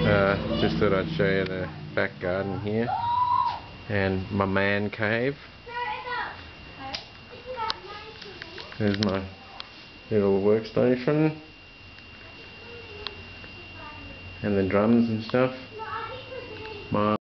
Uh, just thought I'd show you the back garden here and my man cave. There's my little workstation and the drums and stuff. My